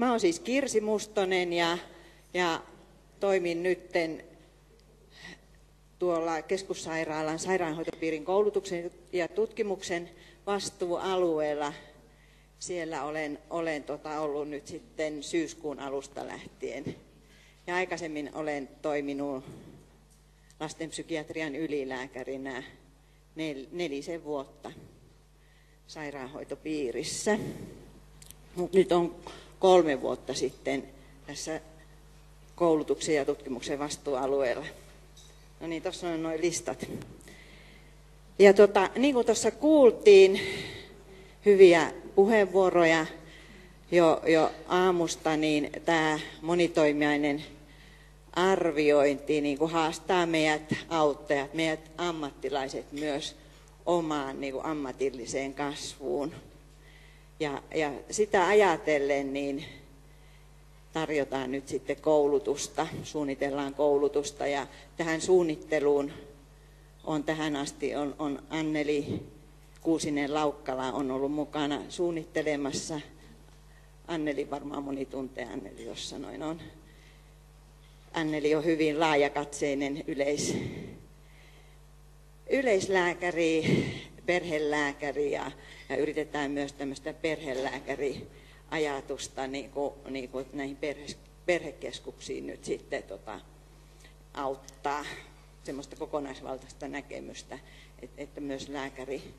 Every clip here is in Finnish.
Mä oon siis Kirsi Mustonen ja, ja toimin nytten tuolla keskussairaalan sairaanhoitopiirin koulutuksen ja tutkimuksen vastuualueella. Siellä olen, olen tota ollut nyt sitten syyskuun alusta lähtien. Ja aikaisemmin olen toiminut lastenpsykiatrian ylilääkärinä nel, nelisen vuotta sairaanhoitopiirissä. Nyt on kolme vuotta sitten tässä koulutuksen ja tutkimuksen vastuualueella. No niin, tuossa on noin listat. Ja tota, niin kuin tuossa kuultiin, hyviä puheenvuoroja jo, jo aamusta, niin tämä monitoimiainen arviointi niin kuin haastaa meidät auttajat, meidät ammattilaiset myös omaan niin kuin ammatilliseen kasvuun. Ja, ja sitä ajatellen niin tarjotaan nyt sitten koulutusta, suunnitellaan koulutusta ja tähän suunnitteluun on tähän asti on, on Anneli Kuusinen Laukkala on ollut mukana suunnittelemassa. Anneli varmaan moni tuntee Anneli, jos sanoin on. Anneli on hyvin laajakatseinen yleis, yleislääkäri, perhelääkäri ja, ja yritetään myös tämmöistä perhelääkäriajatusta niin kuin, niin kuin näihin perhe, perhekeskuksiin nyt sitten tota, auttaa. Semmoista kokonaisvaltaista näkemystä, että, että myös lääkäri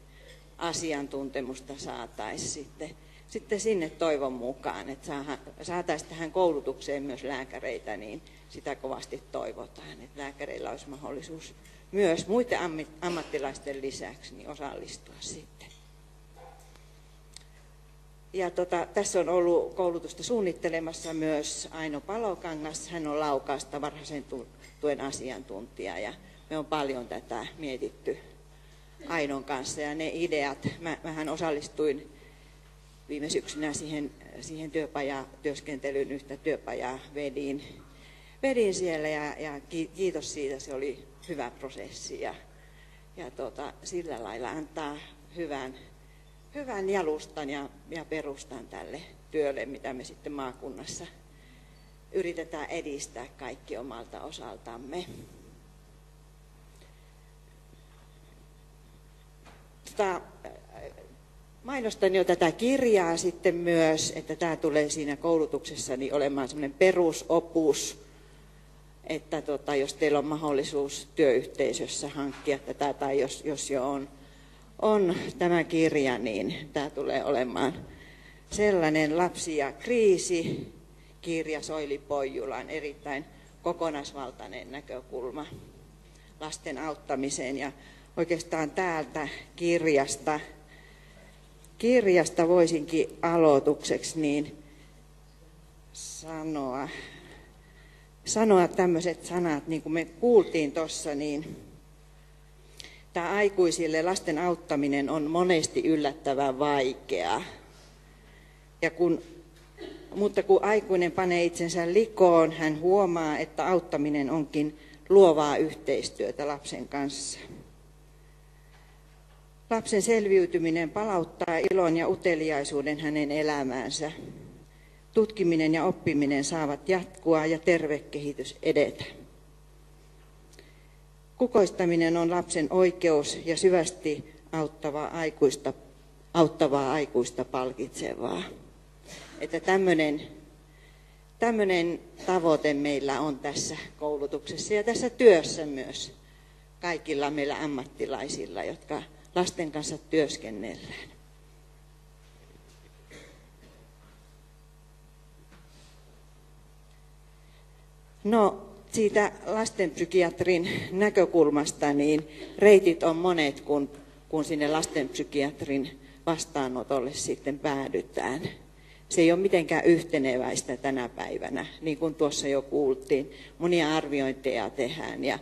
asiantuntemusta saataisiin sitten, sitten sinne toivon mukaan, että saataisiin tähän koulutukseen myös lääkäreitä, niin sitä kovasti toivotaan, että lääkäreillä olisi mahdollisuus myös muiden ammattilaisten lisäksi niin osallistua sitten. Ja tota, tässä on ollut koulutusta suunnittelemassa myös Aino Palokangas. Hän on Laukaasta varhaisen tuen asiantuntija ja me on paljon tätä mietitty Ainon kanssa ja ne ideat, mä, mähän osallistuin viime syksynä siihen, siihen työpajatyöskentelyyn, yhtä työpajaa vedin, vedin siellä ja, ja kiitos siitä, se oli hyvä prosessi ja, ja tota, sillä lailla antaa hyvän, hyvän jalustan ja, ja perustan tälle työlle, mitä me sitten maakunnassa yritetään edistää kaikki omalta osaltamme. Tota, mainostan jo tätä kirjaa sitten myös, että tämä tulee siinä koulutuksessa niin olemaan semmoinen perusopus, että tota, jos teillä on mahdollisuus työyhteisössä hankkia tätä tai jos, jos jo on, on tämä kirja, niin tämä tulee olemaan sellainen lapsi ja kriisi kirja Soili Poijulan erittäin kokonaisvaltainen näkökulma lasten auttamiseen. Ja oikeastaan täältä kirjasta, kirjasta voisinkin aloitukseksi niin sanoa, sanoa tämmöiset sanat, niin kuin me kuultiin tuossa, niin tämä aikuisille lasten auttaminen on monesti yllättävän vaikeaa. Ja kun, mutta kun aikuinen panee itsensä likoon, hän huomaa, että auttaminen onkin luovaa yhteistyötä lapsen kanssa. Lapsen selviytyminen palauttaa ilon ja uteliaisuuden hänen elämäänsä. Tutkiminen ja oppiminen saavat jatkua ja terve kehitys edetä. Kukoistaminen on lapsen oikeus ja syvästi auttavaa aikuista, auttavaa aikuista palkitsevaa. Että tämmöinen tämmöinen tavoite meillä on tässä koulutuksessa ja tässä työssä myös kaikilla meillä ammattilaisilla, jotka lasten kanssa työskennellään. No, siitä lastenpsykiatrin näkökulmasta, niin reitit on monet, kun, kun sinne lastenpsykiatrin vastaanotolle sitten päädytään. Se ei ole mitenkään yhteneväistä tänä päivänä, niin kuin tuossa jo kuultiin. Monia arviointeja tehdään ja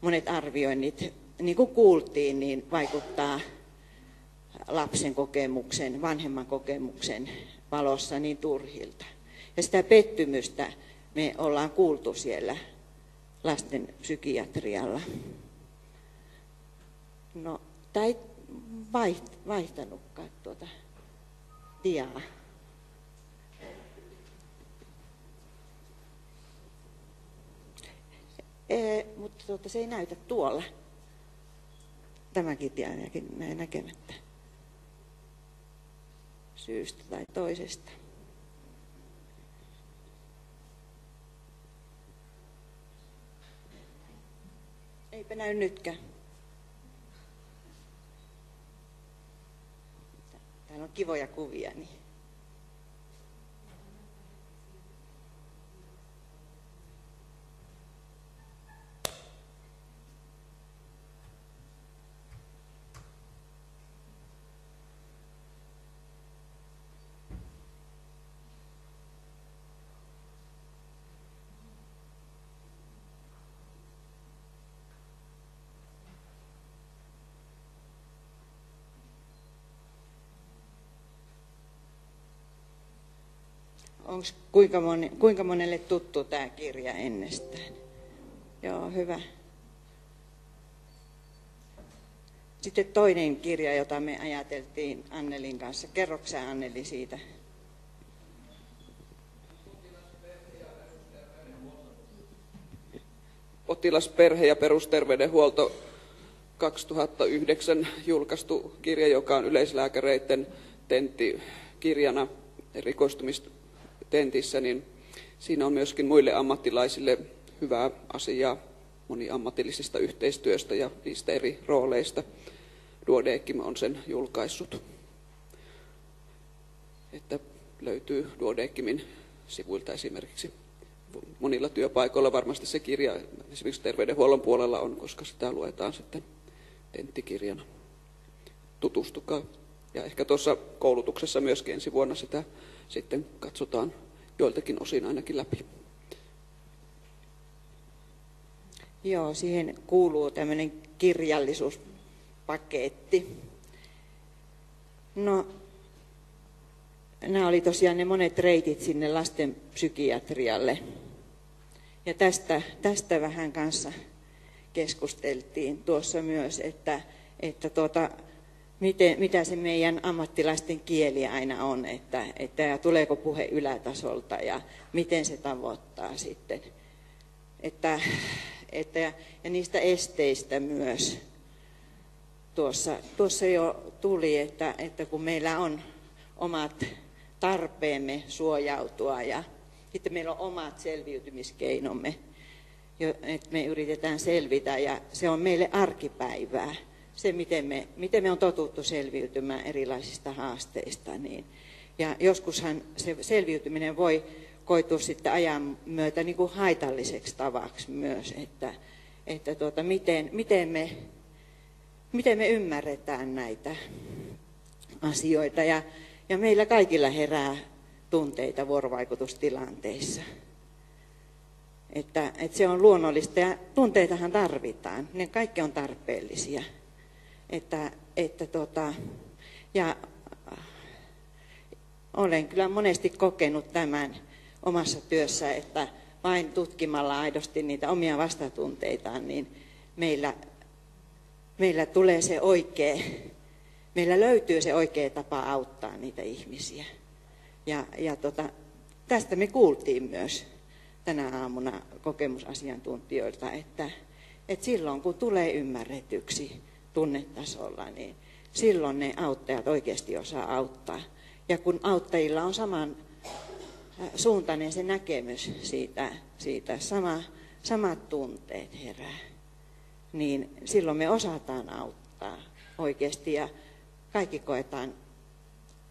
monet arvioinnit niin kuin kuultiin, niin vaikuttaa lapsen kokemuksen, vanhemman kokemuksen valossa niin turhilta. Ja sitä pettymystä me ollaan kuultu siellä lasten psykiatrialla. No, tai vaiht, vaihtanutkaan tuota diaa. E, mutta tuota, se ei näytä tuolla. Tämäkin jää näkemättä. Syystä tai toisesta. Eipä näy nytkään. Täällä on kivoja kuvia, niin onko kuinka, moni, kuinka monelle tuttu tämä kirja ennestään? Joo, hyvä. Sitten toinen kirja, jota me ajateltiin Annelin kanssa. Kerroksä Anneli siitä? Potilasperhe ja perusterveydenhuolto 2009 julkaistu kirja, joka on yleislääkäreiden tenttikirjana erikoistumista tentissä, niin siinä on myöskin muille ammattilaisille hyvää asiaa moniammatillisesta yhteistyöstä ja niistä eri rooleista. Duodekim on sen julkaissut. Että löytyy Duodekimin sivuilta esimerkiksi. Monilla työpaikoilla varmasti se kirja esimerkiksi terveydenhuollon puolella on, koska sitä luetaan sitten tenttikirjana. Tutustukaa. Ja ehkä tuossa koulutuksessa myöskin ensi vuonna sitä sitten katsotaan joiltakin osin ainakin läpi. Joo, siihen kuuluu tämmöinen kirjallisuuspaketti. No, nämä oli tosiaan ne monet reitit sinne lasten psykiatrialle. Ja tästä, tästä vähän kanssa keskusteltiin tuossa myös, että, että tuota, miten, mitä se meidän ammattilaisten kieli aina on, että, että ja tuleeko puhe ylätasolta ja miten se tavoittaa sitten. Että, että, ja, niistä esteistä myös. Tuossa, tuossa jo tuli, että, että kun meillä on omat tarpeemme suojautua ja sitten meillä on omat selviytymiskeinomme, että me yritetään selvitä ja se on meille arkipäivää se, miten me, miten me on totuttu selviytymään erilaisista haasteista. Niin. Ja joskushan se selviytyminen voi koitua sitten ajan myötä niin kuin haitalliseksi tavaksi myös, että, että tuota, miten, miten, me, miten me ymmärretään näitä asioita. Ja, ja meillä kaikilla herää tunteita vuorovaikutustilanteissa. Että, että se on luonnollista ja tunteitahan tarvitaan, ne kaikki on tarpeellisia. Että, että tota, ja olen kyllä monesti kokenut tämän omassa työssä, että vain tutkimalla aidosti niitä omia vastatunteitaan, niin meillä, meillä tulee se oikea, meillä löytyy se oikea tapa auttaa niitä ihmisiä. Ja, ja tota, tästä me kuultiin myös tänä aamuna kokemusasiantuntijoilta, että, että silloin kun tulee ymmärretyksi, tunnetasolla, niin silloin ne auttajat oikeasti osaa auttaa. Ja kun auttajilla on saman äh, suuntainen se näkemys siitä, siitä sama, samat tunteet herää, niin silloin me osataan auttaa oikeasti ja kaikki koetaan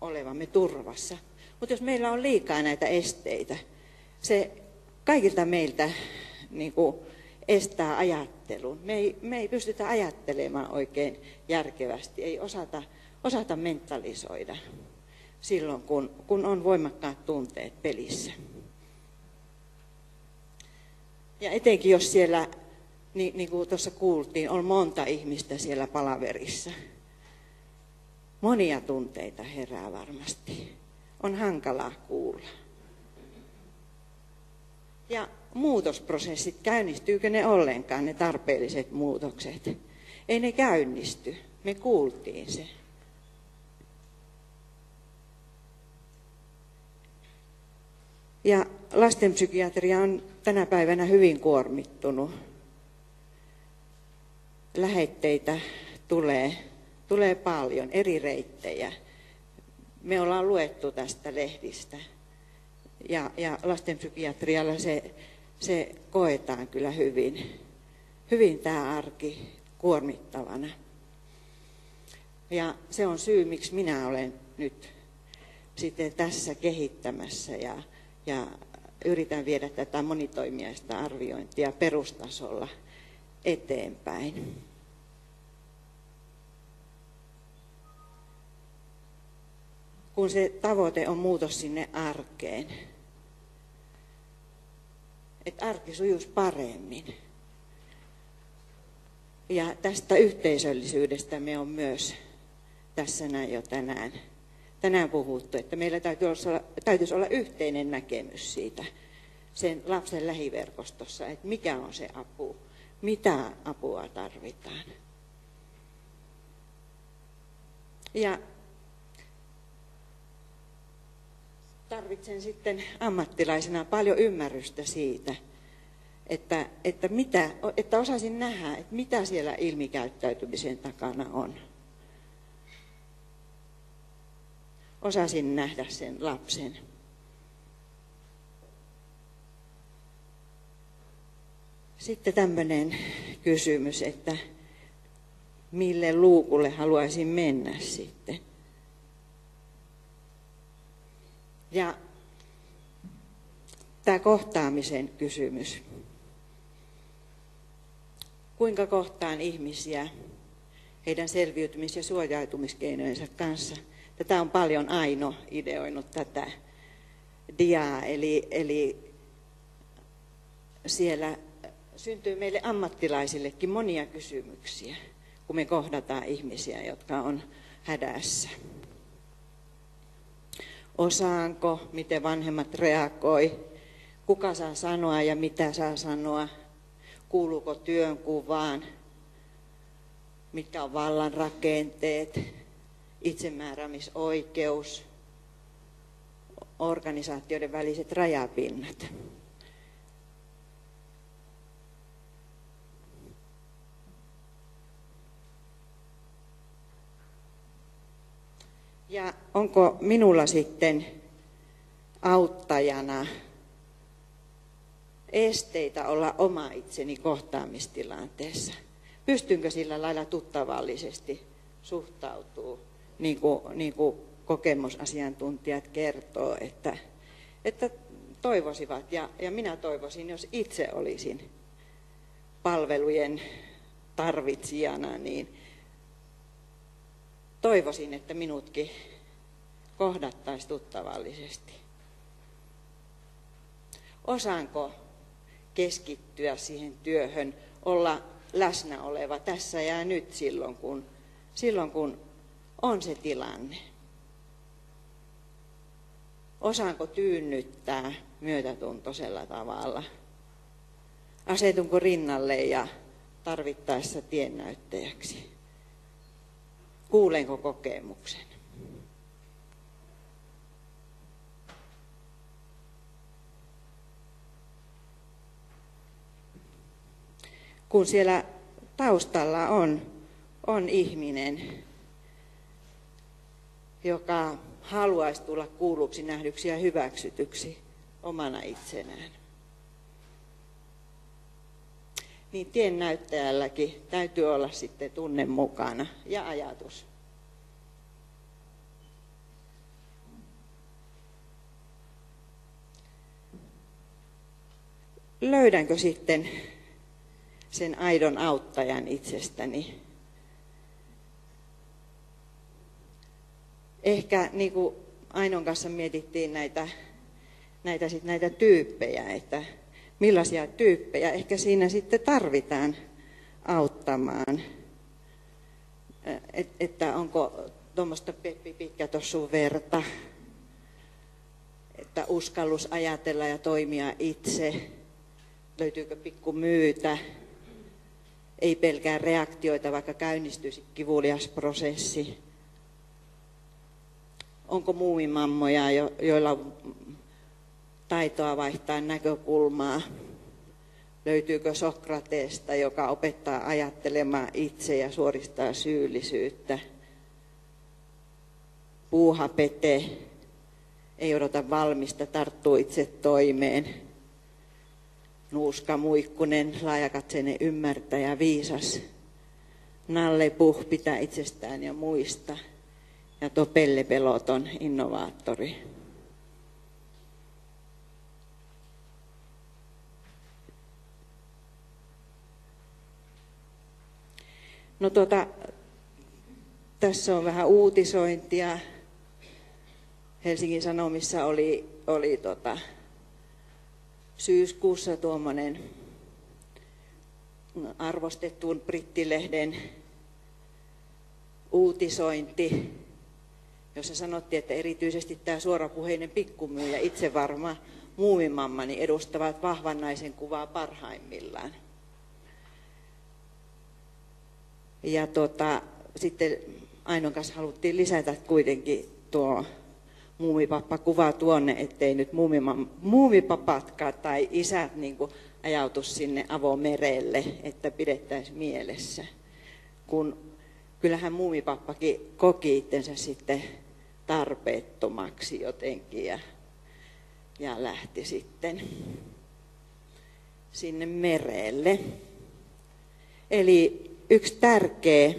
olevamme turvassa. Mutta jos meillä on liikaa näitä esteitä, se kaikilta meiltä niin kuin, estää ajattelun. Me ei, me ei pystytä ajattelemaan oikein järkevästi, ei osata, osata mentalisoida silloin, kun, kun on voimakkaat tunteet pelissä. Ja etenkin jos siellä, niin, niin kuin tuossa kuultiin, on monta ihmistä siellä palaverissa. Monia tunteita herää varmasti. On hankalaa kuulla. Ja muutosprosessit, käynnistyykö ne ollenkaan, ne tarpeelliset muutokset? Ei ne käynnisty. Me kuultiin se. Ja lastenpsykiatria on tänä päivänä hyvin kuormittunut. lähetteitä tulee, tulee paljon, eri reittejä. Me ollaan luettu tästä lehdistä. Ja, ja lastenpsykiatrialla se, se koetaan kyllä hyvin, hyvin tämä arki kuormittavana. Ja se on syy, miksi minä olen nyt sitten tässä kehittämässä ja, ja yritän viedä tätä monitoimiaista arviointia perustasolla eteenpäin. Kun se tavoite on muutos sinne arkeen, että arki sujuisi paremmin. Ja tästä yhteisöllisyydestä me on myös tässä näin jo tänään, tänään puhuttu, että meillä täytyy olla, täytyisi olla yhteinen näkemys siitä sen lapsen lähiverkostossa, että mikä on se apu, mitä apua tarvitaan. Ja tarvitsen sitten ammattilaisena paljon ymmärrystä siitä, että, että, mitä, että osaisin nähdä, että mitä siellä ilmikäyttäytymisen takana on. Osasin nähdä sen lapsen. Sitten tämmöinen kysymys, että mille luukulle haluaisin mennä sitten. Ja tämä kohtaamisen kysymys. Kuinka kohtaan ihmisiä heidän selviytymis- ja suojautumiskeinojensa kanssa. Tätä on paljon Aino ideoinut tätä diaa, eli, eli siellä syntyy meille ammattilaisillekin monia kysymyksiä, kun me kohdataan ihmisiä, jotka on hädässä. Osaanko, miten vanhemmat reagoi, kuka saa sanoa ja mitä saa sanoa, kuuluuko työnkuvaan, mitkä on vallan rakenteet, itsemääräämisoikeus, organisaatioiden väliset rajapinnat. Ja onko minulla sitten auttajana esteitä olla oma itseni kohtaamistilanteessa? Pystynkö sillä lailla tuttavallisesti suhtautuu, niin kuin, niin kuin kokemusasiantuntijat kertoo, että, että toivoisivat, ja, ja minä toivoisin, jos itse olisin palvelujen tarvitsijana, niin toivoisin, että minutkin kohdattaisiin tuttavallisesti. Osaanko keskittyä siihen työhön, olla läsnä oleva tässä ja nyt silloin, kun, silloin kun on se tilanne? Osaanko tyynnyttää myötätuntoisella tavalla? Asetunko rinnalle ja tarvittaessa tiennäyttäjäksi? Kuulenko kokemuksen? Kun siellä taustalla on, on ihminen, joka haluaisi tulla kuulluksi, nähdyksi ja hyväksytyksi omana itsenään. Niin tien näyttäjälläkin täytyy olla sitten tunne mukana ja ajatus. Löydänkö sitten sen aidon auttajan itsestäni? Ehkä niin kuin Ainon kanssa mietittiin näitä, näitä, sit näitä tyyppejä, että millaisia tyyppejä ehkä siinä sitten tarvitaan auttamaan. Et, että onko tuommoista Peppi Pitkätossun verta, että uskallus ajatella ja toimia itse, löytyykö pikku myytä, ei pelkää reaktioita, vaikka käynnistyisi kivulias prosessi. Onko muumimammoja, joilla on taitoa vaihtaa näkökulmaa, Löytyykö Sokrateesta, joka opettaa ajattelemaan itse ja suoristaa syyllisyyttä? Puuha Pete ei odota valmista, tarttuu itse toimeen. Nuuska Muikkunen, laajakatseinen ymmärtäjä, viisas. Nalle Puh pitää itsestään ja muista. Ja Topelle Peloton, innovaattori. No tuota, tässä on vähän uutisointia. Helsingin Sanomissa oli, oli tota, syyskuussa tuommoinen arvostettuun brittilehden uutisointi, jossa sanottiin, että erityisesti tämä suorapuheinen pikkumyyjä, itse varma muumimammani edustavat vahvan naisen kuvaa parhaimmillaan. Ja tota, sitten Ainon kanssa haluttiin lisätä kuitenkin tuo muumipappa-kuva tuonne, ettei nyt muumipapatkaan tai isät niin kuin ajautu sinne avomerelle, että pidettäisiin mielessä. Kun kyllähän muumipappakin koki itsensä sitten tarpeettomaksi jotenkin ja, ja lähti sitten sinne merelle. Eli yksi tärkeä,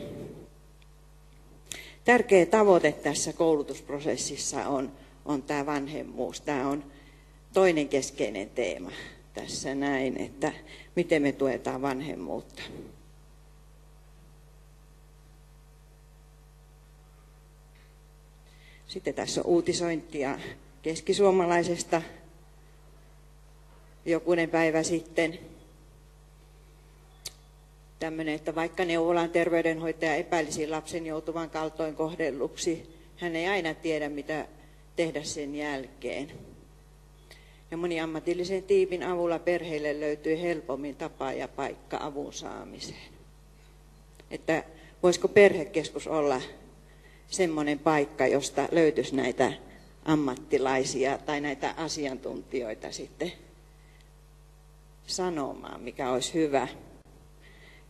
tärkeä tavoite tässä koulutusprosessissa on, on tämä vanhemmuus. Tämä on toinen keskeinen teema tässä näin, että miten me tuetaan vanhemmuutta. Sitten tässä on uutisointia keskisuomalaisesta jokunen päivä sitten tämmöinen, että vaikka neuvolan terveydenhoitaja epäilisi lapsen joutuvan kaltoin kohdelluksi, hän ei aina tiedä, mitä tehdä sen jälkeen. Ja moniammatillisen tiimin avulla perheille löytyy helpommin tapa ja paikka avun saamiseen. Että voisiko perhekeskus olla semmoinen paikka, josta löytyisi näitä ammattilaisia tai näitä asiantuntijoita sitten sanomaan, mikä olisi hyvä.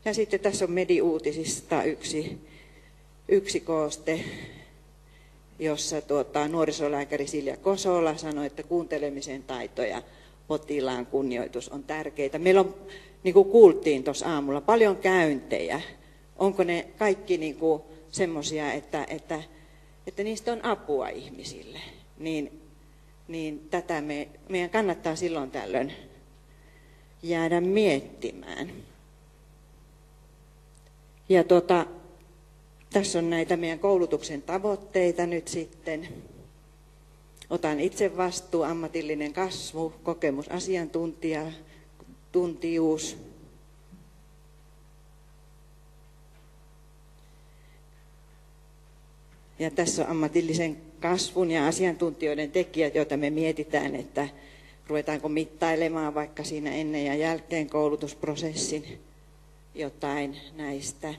Ja sitten tässä on Medi-uutisista yksi, yksi kooste, jossa tuota, nuorisolääkäri Silja Kosola sanoi, että kuuntelemisen taito ja potilaan kunnioitus on tärkeitä. Meillä on, niin kuin kuultiin tuossa aamulla, paljon käyntejä. Onko ne kaikki niin semmoisia, että, että, että niistä on apua ihmisille? Niin, niin tätä me, meidän kannattaa silloin tällöin jäädä miettimään. Ja tota, tässä on näitä meidän koulutuksen tavoitteita nyt sitten. Otan itse vastuu, ammatillinen kasvu, kokemus, asiantuntija, tuntijuus. Ja tässä on ammatillisen kasvun ja asiantuntijoiden tekijät, joita me mietitään, että ruvetaanko mittailemaan vaikka siinä ennen ja jälkeen koulutusprosessin jotain näistä.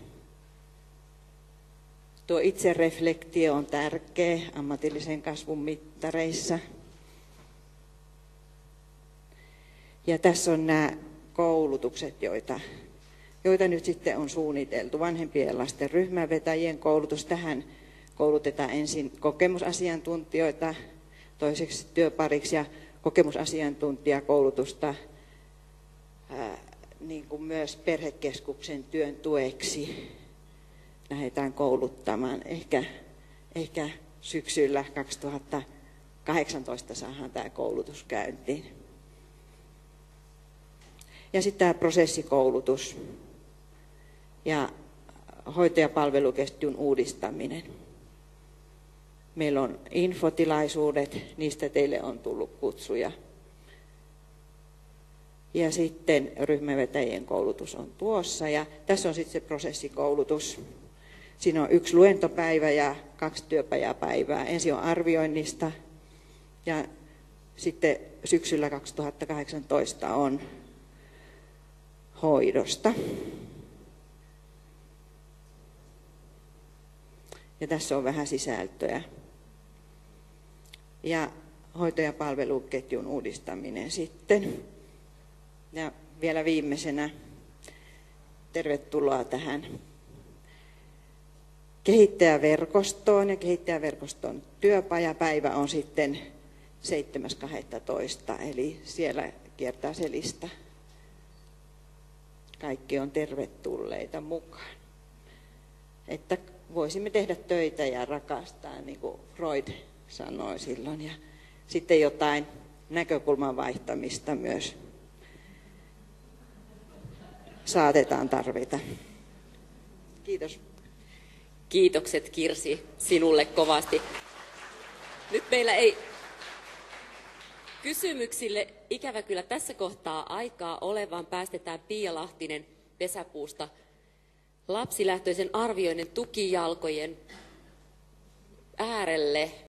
Tuo itsereflektio on tärkeä ammatillisen kasvun mittareissa. Ja tässä on nämä koulutukset, joita, joita nyt sitten on suunniteltu. Vanhempien lasten ryhmävetäjien koulutus. Tähän koulutetaan ensin kokemusasiantuntijoita, toiseksi työpariksi ja kokemusasiantuntijakoulutusta niin kuin myös perhekeskuksen työn tueksi lähdetään kouluttamaan. Ehkä, ehkä syksyllä 2018 saadaan tämä koulutus käyntiin. Ja sitten tämä prosessikoulutus ja hoitajapalveluketjun uudistaminen. Meillä on infotilaisuudet, niistä teille on tullut kutsuja ja sitten ryhmävetäjien koulutus on tuossa. Ja tässä on sitten se prosessikoulutus. Siinä on yksi luentopäivä ja kaksi työpajapäivää. Ensin on arvioinnista ja sitten syksyllä 2018 on hoidosta. Ja tässä on vähän sisältöä. Ja hoito- ja palveluketjun uudistaminen sitten. Ja vielä viimeisenä tervetuloa tähän kehittäjäverkostoon ja kehittäjäverkoston työpajapäivä on sitten 7.12. Eli siellä kiertää se lista. Kaikki on tervetulleita mukaan. Että voisimme tehdä töitä ja rakastaa, niin kuin Freud sanoi silloin. Ja sitten jotain näkökulman vaihtamista myös saatetaan tarvita. Kiitos. Kiitokset Kirsi sinulle kovasti. Nyt meillä ei kysymyksille ikävä kyllä tässä kohtaa aikaa ole, vaan päästetään Pia Lahtinen pesäpuusta lapsilähtöisen arvioinnin tukijalkojen äärelle